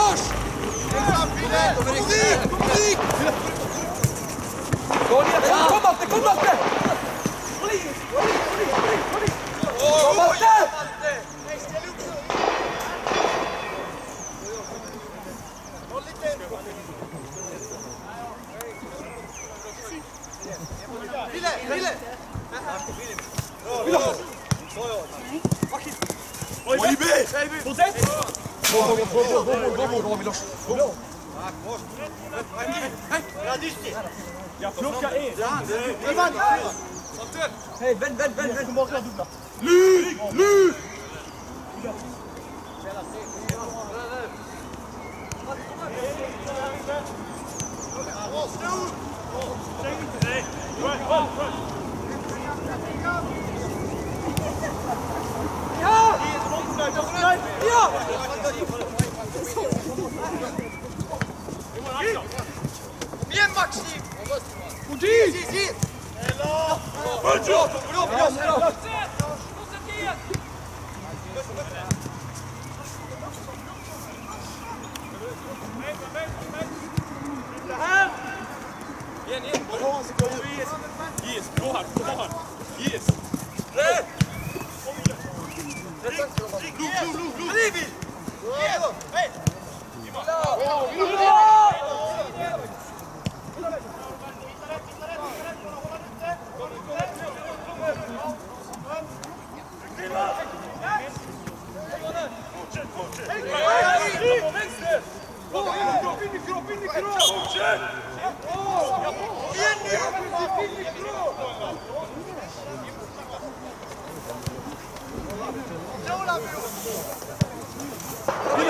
Gauche Dominik Dominik Gol hier, komm auf den, komm auf den! Komm auf den! Willen! Willen! Willen! Willen! Willen! Willen! Willen! Willen! Kom, kom, kom, kom, kom, kom, kom, kom, kom, kom, Kom kom, kom, kom, kom, kom, kom, kom, kom, kom, Bien Maxi Yes, go hard, go hard. Yes. Bravo!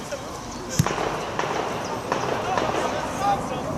Thank you.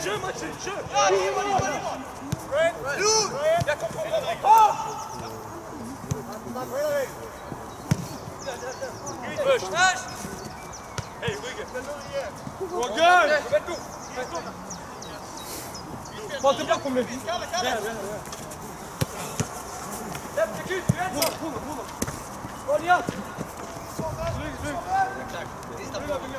Je m'en suis, match de jeu. Allez, allez, allez. Nous, il y a qu'on comprend pas. Je taş! Hey, Rüge! Rüge! Wenn du! Warte, bleib von mir! Ja, ja, ja! Bleib zu Gül, du jetzt! Ruhe, Ruhe, Ruhe! suis ja! Rüge, Rüge! Rüge, Rüge!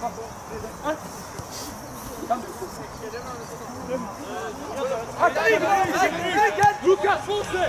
Lucas, foncez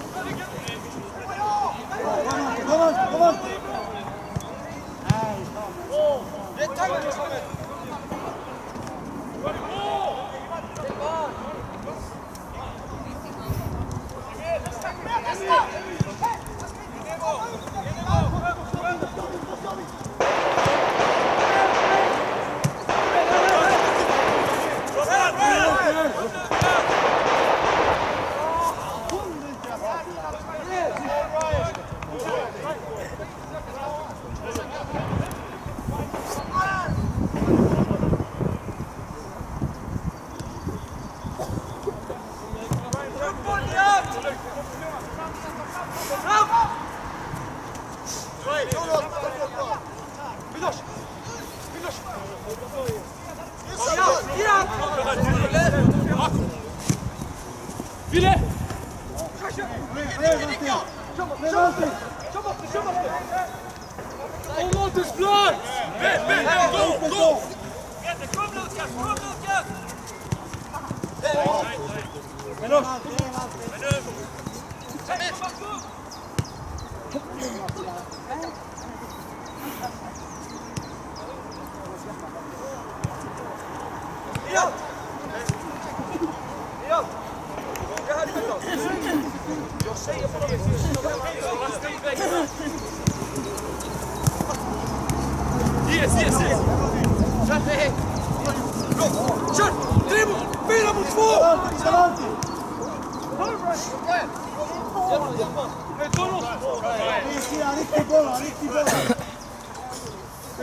Come on, come on.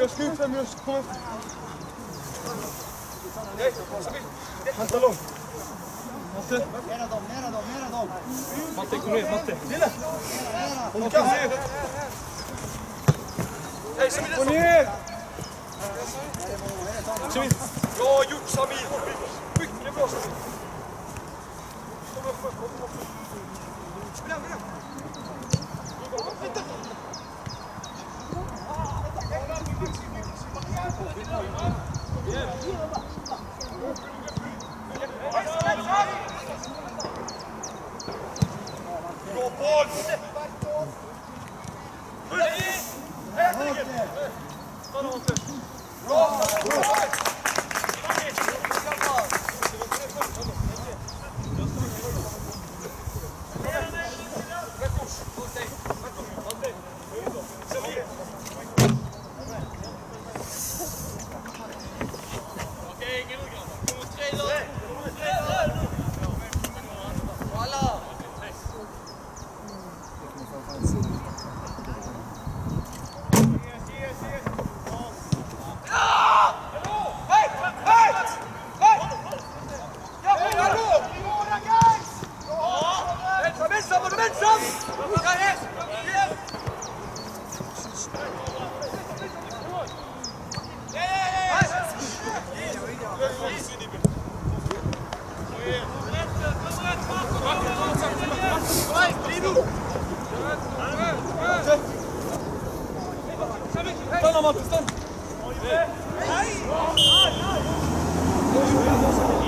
Jag ska ut fem Mios, kom efter. Nej, Sabir. Vänta långt. Matte. Nära dem, nära dem, nära dem. Matte, kom ner, Matte. Lille. Om du kan se. Nej, Samir. Kom ner. Samir. Bra gjort Samir. Mycket bra Samir. Kom upp, kom upp. Spela, spela. Go, boys! Toma, Tristan! Hey! Hey! Hey! Hey! Hey! Hey!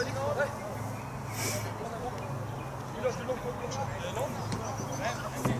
Spieler, Spieler, Spieler, Spieler.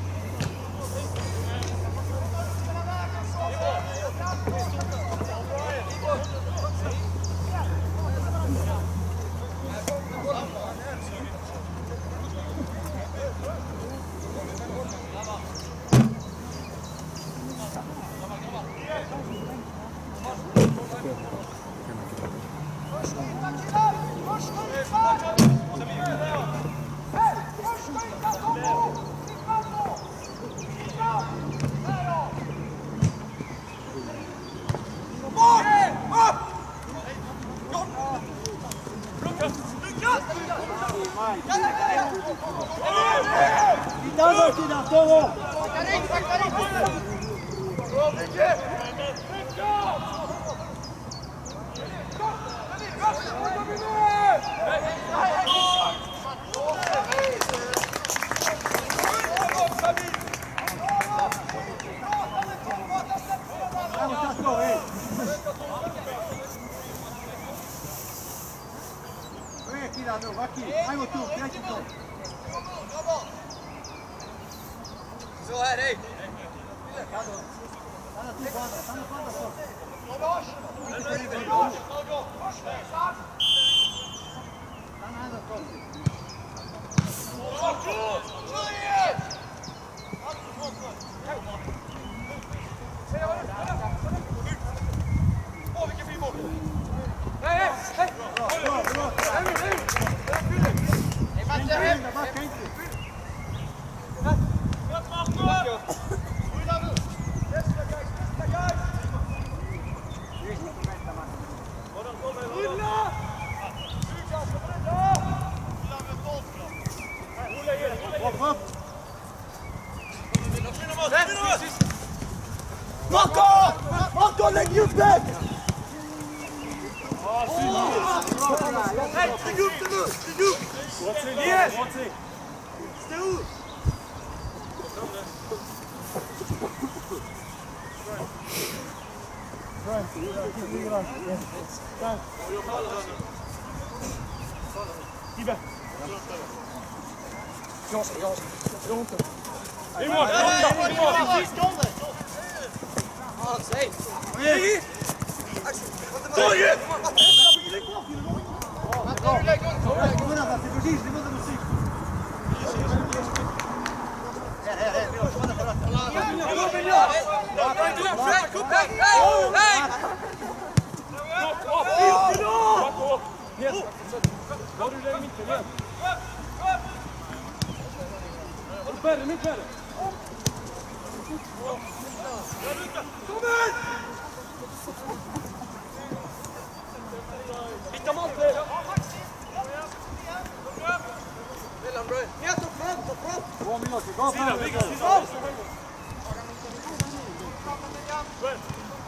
Mellanbröd, ner till front, på front! Två minuter, gå framåt!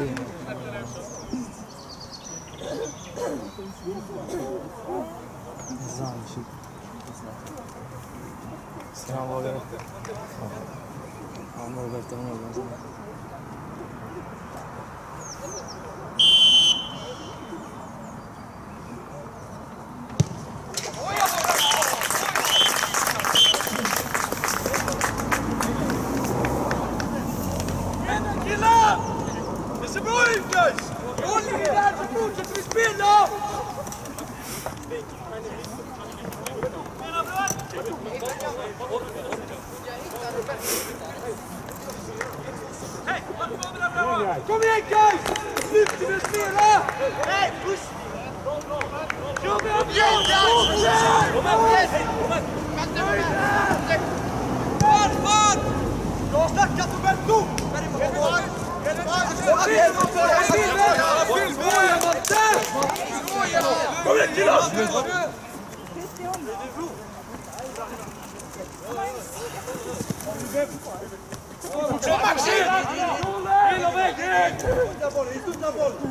Dino. Marcher! Il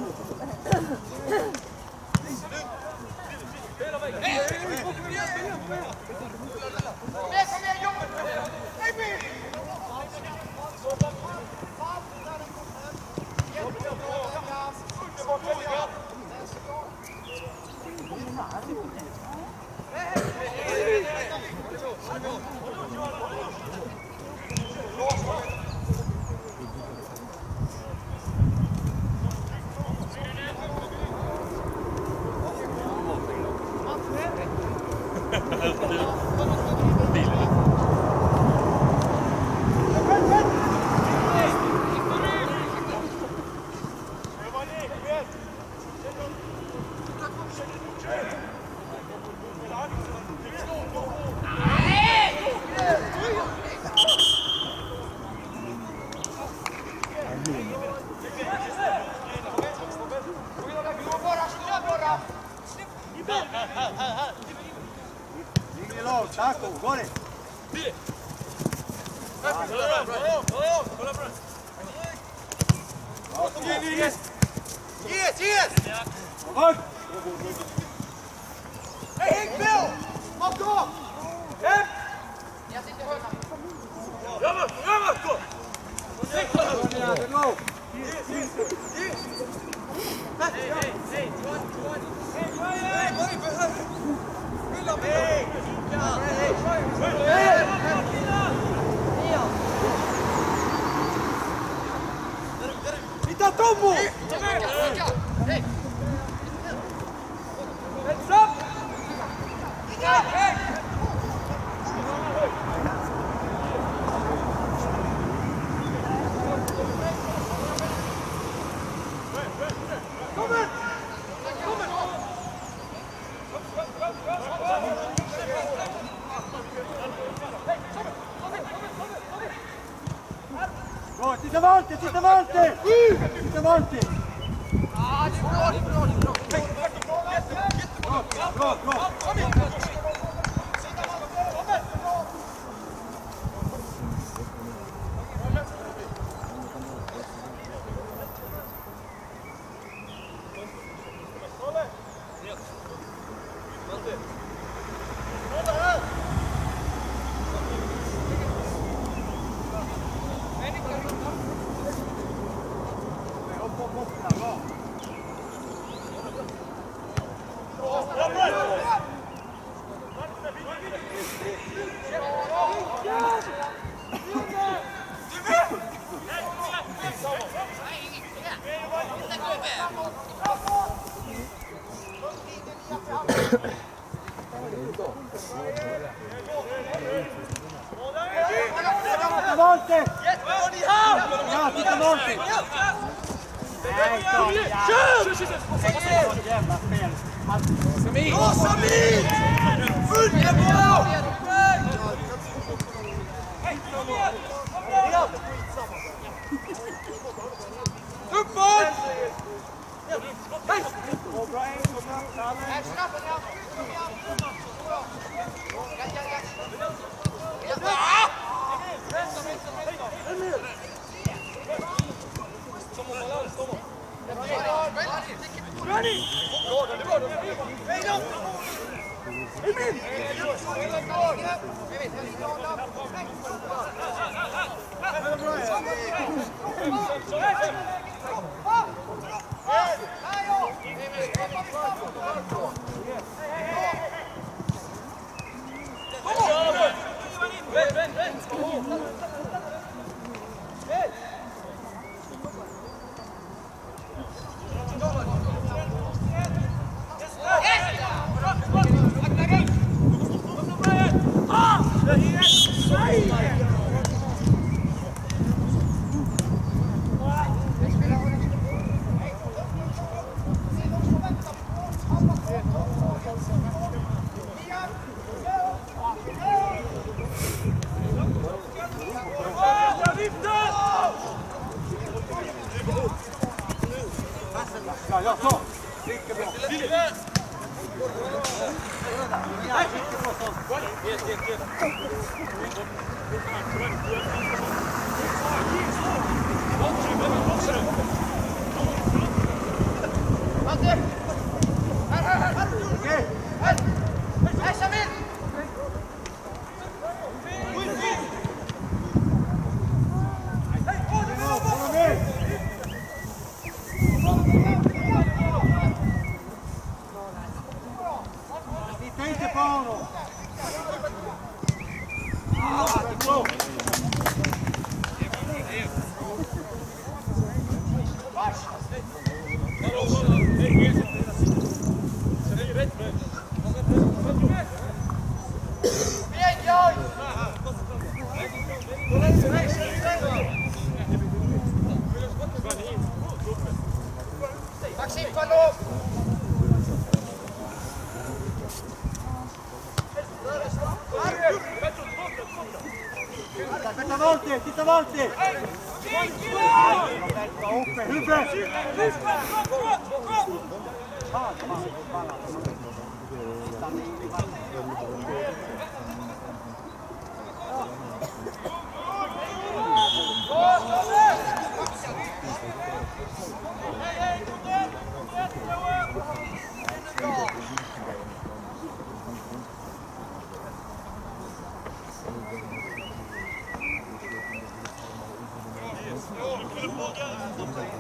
siete avanti, siete avanti! Siete avanti! Ah, di fuori, di fuori, di fuori! Bravo, bravo, bravo! 待って Johnson. どうも。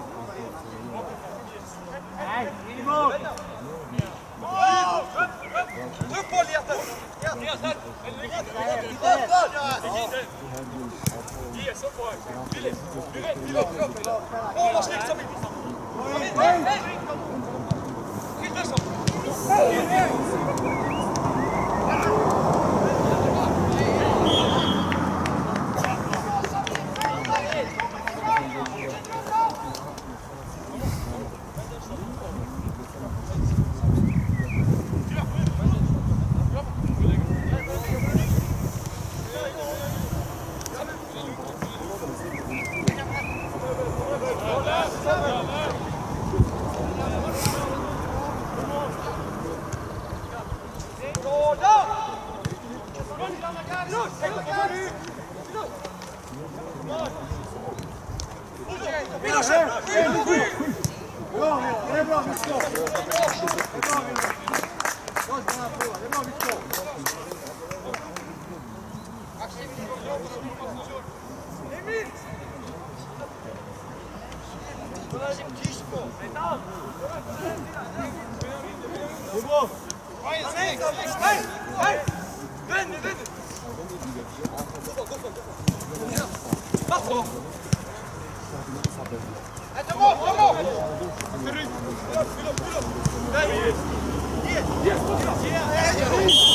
Yes, yes, yes.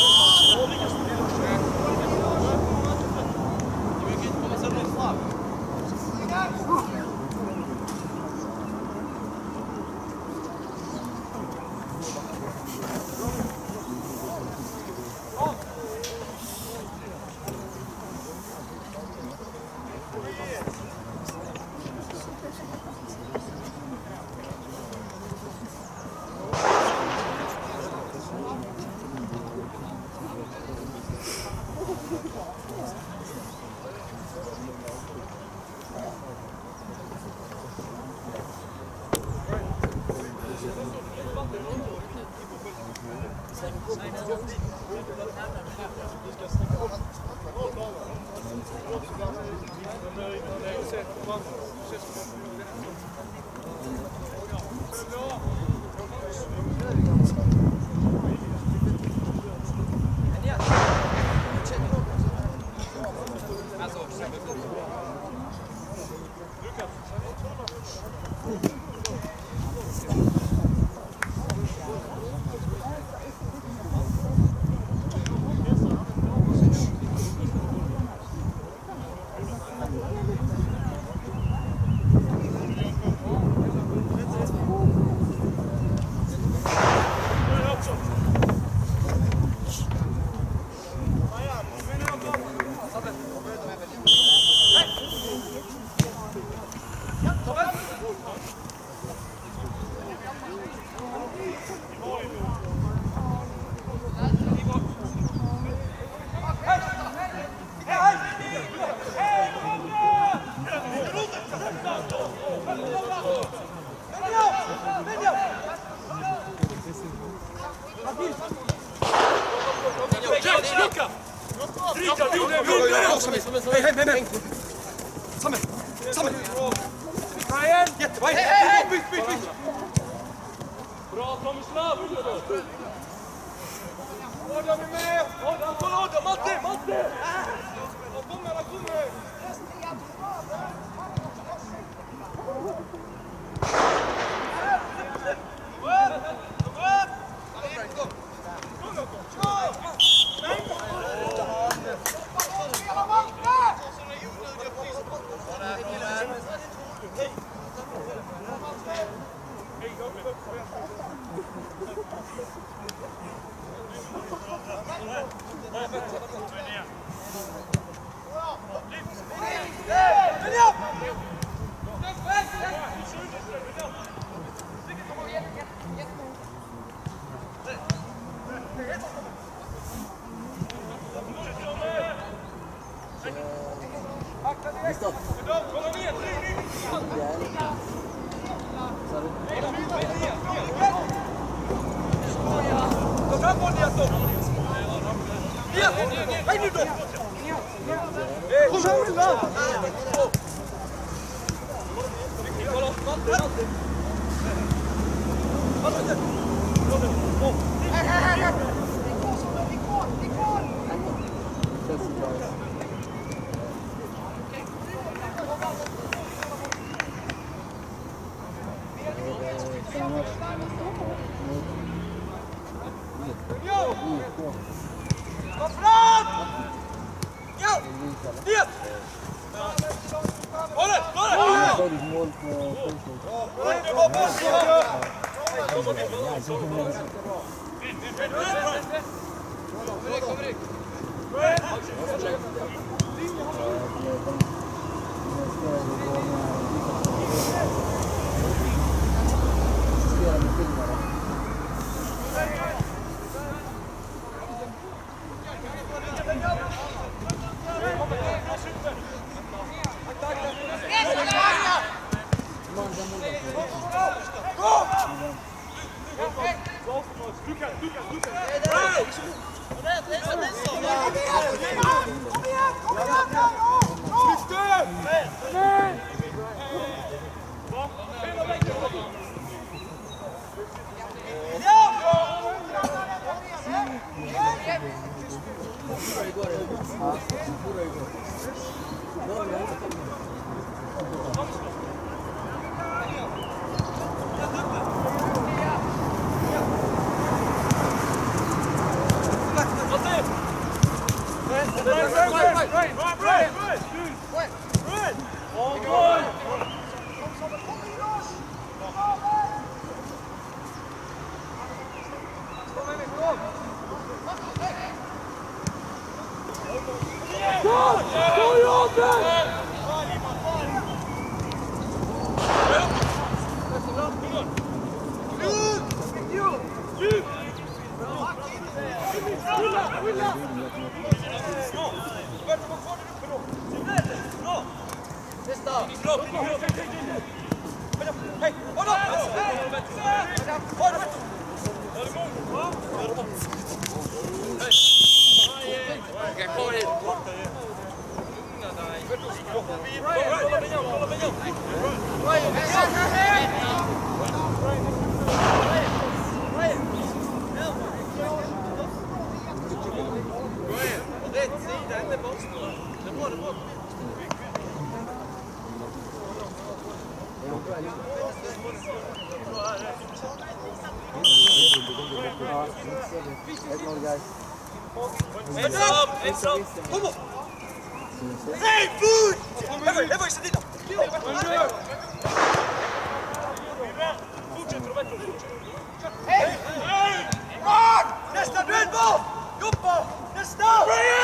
Vai, vai, vai, vai. Hey, hey, hey, hey! Heads up, heads up. Kom op. Hey, voet! Lekker, lekker, zit dit dan. Hey! Hey! the Nesta, duidbal! Joppa! Nesta! Bring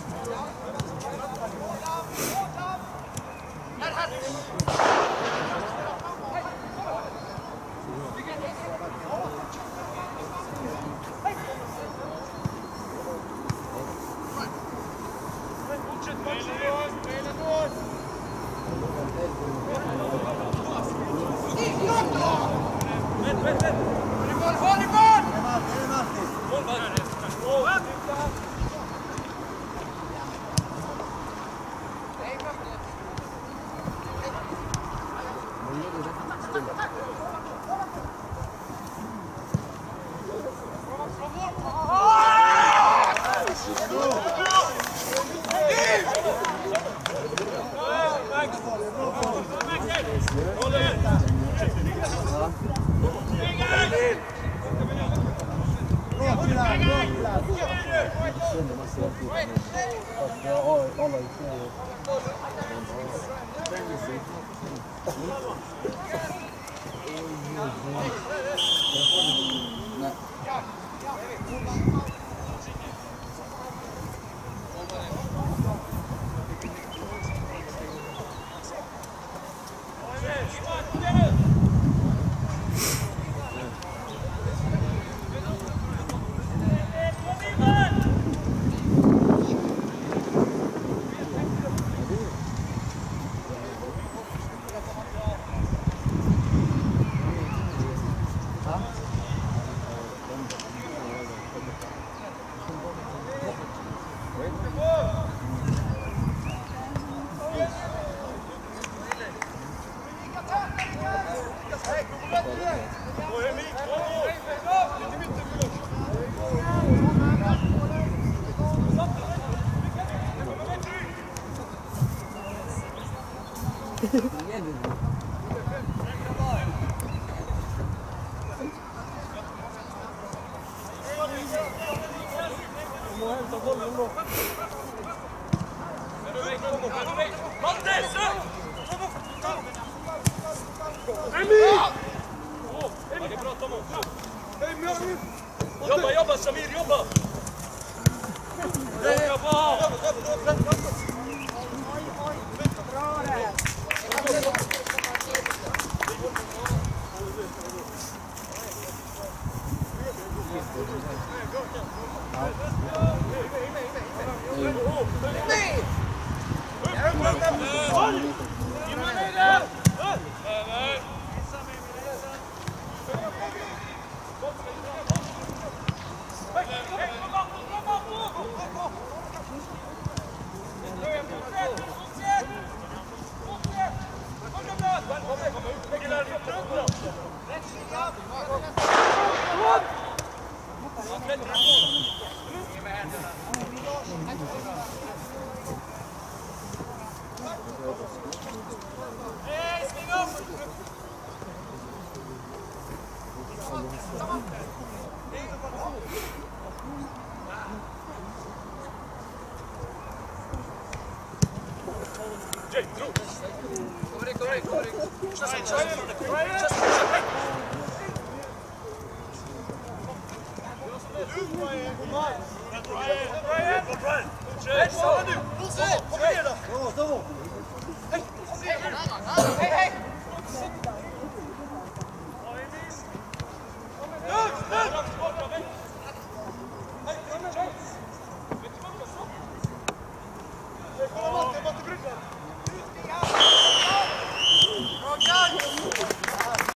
Oh!